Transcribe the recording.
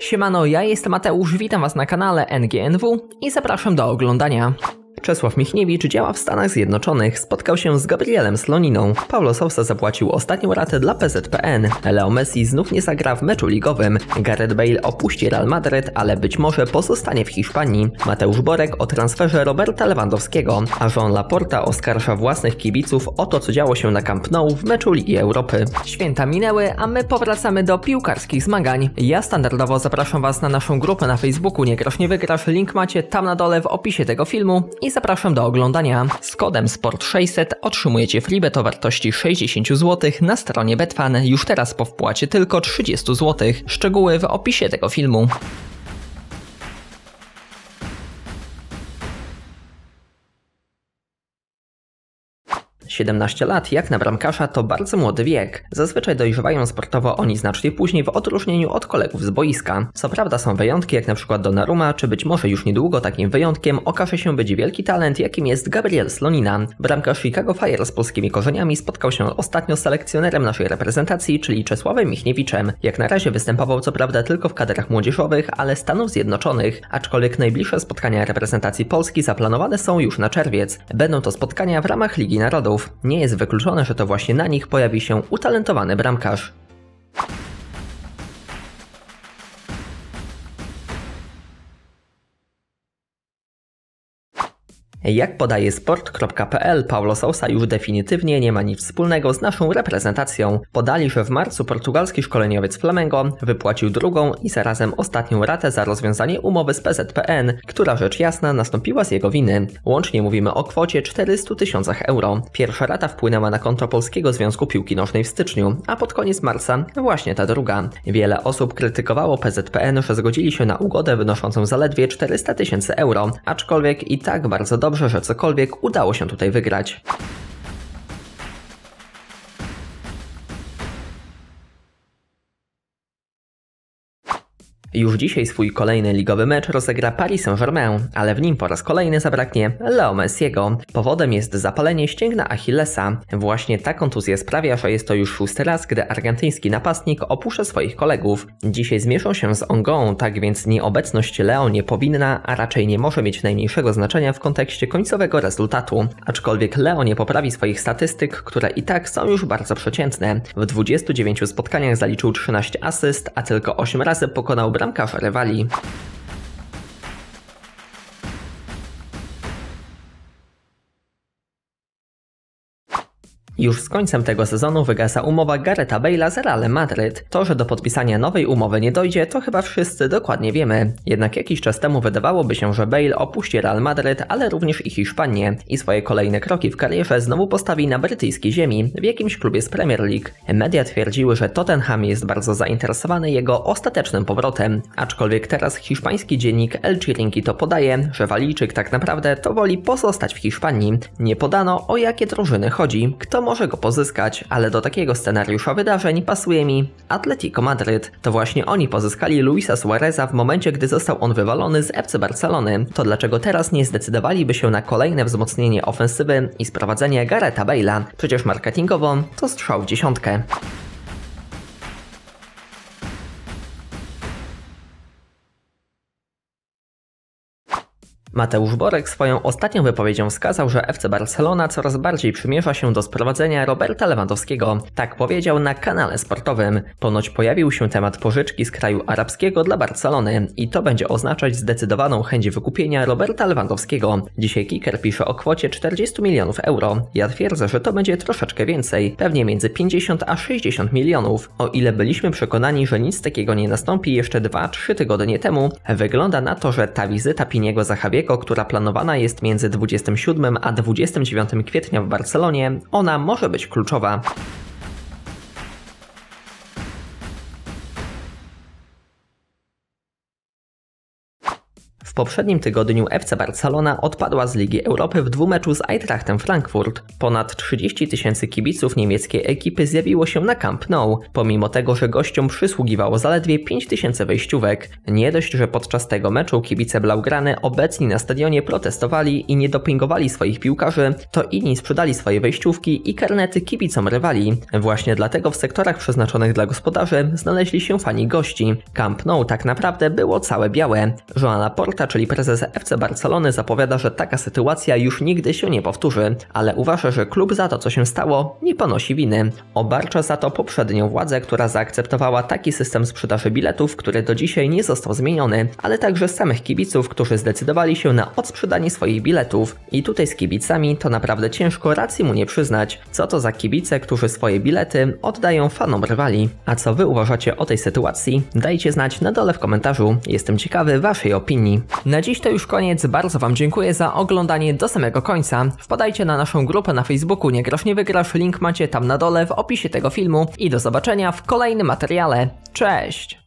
Siemano, ja jestem Mateusz, witam Was na kanale NGNW i zapraszam do oglądania. Czesław Michniewicz działa w Stanach Zjednoczonych, spotkał się z Gabrielem Sloniną. Paulo Sousa zapłacił ostatnią ratę dla PZPN. Leo Messi znów nie zagra w meczu ligowym. Gareth Bale opuści Real Madrid, ale być może pozostanie w Hiszpanii. Mateusz Borek o transferze Roberta Lewandowskiego, a Jean Laporta oskarża własnych kibiców o to, co działo się na Camp Nou w meczu Ligi Europy. Święta minęły, a my powracamy do piłkarskich zmagań. Ja standardowo zapraszam Was na naszą grupę na Facebooku Nie Grasz Nie Wygrasz, link macie tam na dole w opisie tego filmu i zapraszam do oglądania. Z kodem SPORT600 otrzymujecie freebet o wartości 60 zł na stronie Betfan już teraz po wpłacie tylko 30 zł. Szczegóły w opisie tego filmu. 17 lat, jak na bramkarza, to bardzo młody wiek. Zazwyczaj dojrzewają sportowo oni znacznie później w odróżnieniu od kolegów z boiska. Co prawda są wyjątki, jak przykład Donnarumma, czy być może już niedługo takim wyjątkiem okaże się być wielki talent, jakim jest Gabriel Slonina. Bramkarz Chicago Fire z polskimi korzeniami spotkał się ostatnio z selekcjonerem naszej reprezentacji, czyli Czesławem Michniewiczem. Jak na razie występował co prawda tylko w kadrach młodzieżowych, ale Stanów Zjednoczonych, aczkolwiek najbliższe spotkania reprezentacji Polski zaplanowane są już na czerwiec. Będą to spotkania w ramach Ligi Narodów. Nie jest wykluczone, że to właśnie na nich pojawi się utalentowany bramkarz. Jak podaje sport.pl, Paulo Sousa już definitywnie nie ma nic wspólnego z naszą reprezentacją. Podali, że w marcu portugalski szkoleniowiec Flamengo wypłacił drugą i zarazem ostatnią ratę za rozwiązanie umowy z PZPN, która rzecz jasna nastąpiła z jego winy. Łącznie mówimy o kwocie 400 tysiącach euro. Pierwsza rata wpłynęła na konto Polskiego Związku Piłki Nożnej w styczniu, a pod koniec marca właśnie ta druga. Wiele osób krytykowało PZPN, że zgodzili się na ugodę wynoszącą zaledwie 400 tysięcy euro, aczkolwiek i tak bardzo dobrze dobrze, że cokolwiek udało się tutaj wygrać. Już dzisiaj swój kolejny ligowy mecz rozegra Paris Saint-Germain, ale w nim po raz kolejny zabraknie Leo Messiego. Powodem jest zapalenie ścięgna Achillesa. Właśnie ta kontuzja sprawia, że jest to już szósty raz, gdy argentyński napastnik opuszcza swoich kolegów. Dzisiaj zmierzą się z Ongą, tak więc nieobecność Leo nie powinna, a raczej nie może mieć najmniejszego znaczenia w kontekście końcowego rezultatu. Aczkolwiek Leo nie poprawi swoich statystyk, które i tak są już bardzo przeciętne. W 29 spotkaniach zaliczył 13 asyst, a tylko 8 razy pokonał bramkarz rywali. Już z końcem tego sezonu wygasa umowa Garetha Bale'a z Realem Madryt. To, że do podpisania nowej umowy nie dojdzie, to chyba wszyscy dokładnie wiemy. Jednak jakiś czas temu wydawałoby się, że Bale opuści Real Madryt, ale również i Hiszpanię i swoje kolejne kroki w karierze znowu postawi na brytyjskiej ziemi, w jakimś klubie z Premier League. Media twierdziły, że Tottenham jest bardzo zainteresowany jego ostatecznym powrotem, aczkolwiek teraz hiszpański dziennik El to podaje, że Walijczyk tak naprawdę to woli pozostać w Hiszpanii. Nie podano o jakie drużyny chodzi, kto może go pozyskać, ale do takiego scenariusza wydarzeń pasuje mi Atletico Madryt. To właśnie oni pozyskali Luisa Suareza w momencie, gdy został on wywalony z FC Barcelony. To dlaczego teraz nie zdecydowaliby się na kolejne wzmocnienie ofensywy i sprowadzenie Gareta Bale'a? Przecież marketingowo to strzał w dziesiątkę. Mateusz Borek swoją ostatnią wypowiedzią wskazał, że FC Barcelona coraz bardziej przymierza się do sprowadzenia Roberta Lewandowskiego. Tak powiedział na kanale sportowym. Ponoć pojawił się temat pożyczki z kraju arabskiego dla Barcelony i to będzie oznaczać zdecydowaną chęć wykupienia Roberta Lewandowskiego. Dzisiaj Kicker pisze o kwocie 40 milionów euro. Ja twierdzę, że to będzie troszeczkę więcej, pewnie między 50 a 60 milionów. O ile byliśmy przekonani, że nic takiego nie nastąpi jeszcze 2-3 tygodnie temu, wygląda na to, że ta wizyta Piniego Zachawie która planowana jest między 27 a 29 kwietnia w Barcelonie, ona może być kluczowa. Poprzednim tygodniu FC Barcelona odpadła z Ligi Europy w dwumeczu z Eintrachtem Frankfurt. Ponad 30 tysięcy kibiców niemieckiej ekipy zjawiło się na Camp Nou, pomimo tego, że gościom przysługiwało zaledwie 5 tysięcy wejściówek. Nie dość, że podczas tego meczu kibice Blaugrany obecni na stadionie protestowali i nie dopingowali swoich piłkarzy, to inni sprzedali swoje wejściówki i karnety kibicom rywali. Właśnie dlatego w sektorach przeznaczonych dla gospodarzy znaleźli się fani gości. Camp Nou tak naprawdę było całe białe. Joana Porta, czyli prezes FC Barcelony zapowiada, że taka sytuacja już nigdy się nie powtórzy, ale uważa, że klub za to, co się stało, nie ponosi winy. Obarcza za to poprzednią władzę, która zaakceptowała taki system sprzedaży biletów, który do dzisiaj nie został zmieniony, ale także samych kibiców, którzy zdecydowali się na odsprzedanie swoich biletów. I tutaj z kibicami to naprawdę ciężko racji mu nie przyznać. Co to za kibice, którzy swoje bilety oddają fanom rywali? A co wy uważacie o tej sytuacji? Dajcie znać na dole w komentarzu. Jestem ciekawy waszej opinii. Na dziś to już koniec. Bardzo wam dziękuję za oglądanie do samego końca. Wpadajcie na naszą grupę na Facebooku Nie Grasz Nie Wygrasz. Link macie tam na dole w opisie tego filmu i do zobaczenia w kolejnym materiale. Cześć!